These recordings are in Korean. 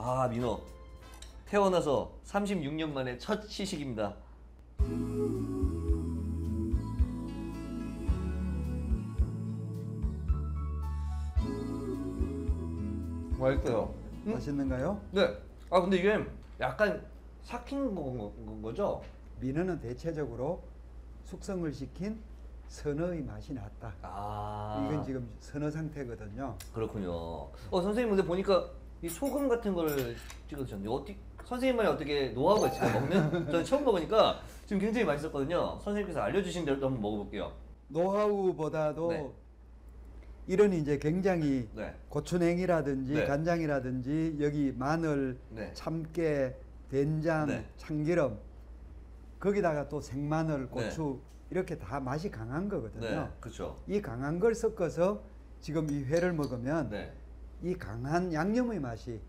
아 민호 태어나서 36년 만에 첫 시식입니다. 맛있어요. 음? 맛있는가요? 네. 아 근데 이게 약간 삭힌 거, 거, 거죠? 민어는 대체적으로 숙성을 시킨 선어의 맛이 났다. 아 이건 지금 선어 상태거든요. 그렇군요. 어 선생님 근데 보니까 이 소금 같은 걸 찍어주셨는데 어떻게 선생님만의 어떻게 노하우가 있어요 먹는? 저는 처음 먹으니까 지금 굉장히 맛있었거든요. 선생님께서 알려주신 대로 한번 먹어볼게요. 노하우보다도 네. 이런 이제 굉장히 네. 고추냉이라든지 네. 간장이라든지 여기 마늘, 네. 참깨, 된장, 네. 참기름 거기다가 또 생마늘, 고추 이렇게 다 맛이 강한 거거든요. 네, 그렇죠. 이 강한 걸 섞어서 지금 이 회를 먹으면 네. 이 강한 양념의 맛이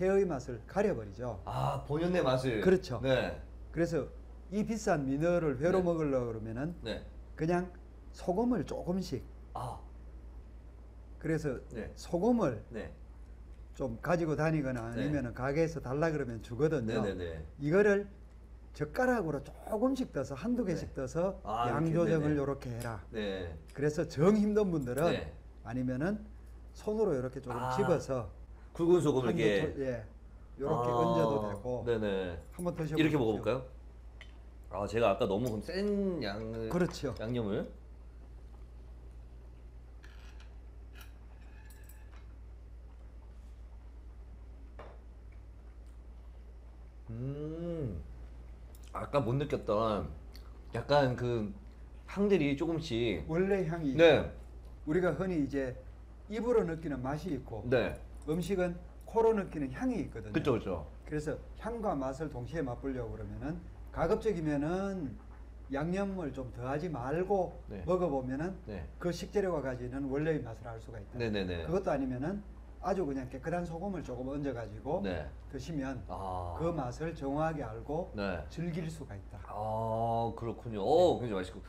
회의 맛을 가려버리죠. 아 본연의 맛을. 그렇죠. 네. 그래서 이 비싼 민어를 회로 네. 먹으려고 그러면은 네. 그냥 소금을 조금씩 아 그래서 네. 소금을 네. 좀 가지고 다니거나 네. 아니면 가게에서 달라 그러면 주거든요. 네네네. 이거를 젓가락으로 조금씩 떠서 한두 개씩 떠서 아, 양 조정을. 이렇게 해라. 네. 그래서 정 힘든 분들은 네. 아니면은 손으로 이렇게 조금 아, 집어서 굵은 소금 한두 이렇게. 톨- 예 이렇게 아, 얹어도 되고 네네. 한번 드셔보십시오. 이렇게 먹어볼까요? 아 제가 아까 너무 그럼 센 양을 그렇죠. 양념을 음 아까 못 느꼈던 약간 그 향들이 조금씩 원래 향이 네. 우리가 흔히 이제 입으로 느끼는 맛이 있고 네 음식은 코로 느끼는 향이 있거든요. 그쵸 그쵸 그래서 향과 맛을 동시에 맛보려고 그러면은 가급적이면은 양념을 좀 더하지 말고 네. 먹어보면은 네. 그 식재료가 가지는 원래의 맛을 알 수가 있다. 네네네 그것도 아니면은 아주 그냥 깨끗한 소금을 조금 얹어가지고 네. 드시면 아. 그 맛을 정확하게 알고 네. 즐길 수가 있다. 아 그렇군요 오 굉장히 맛있고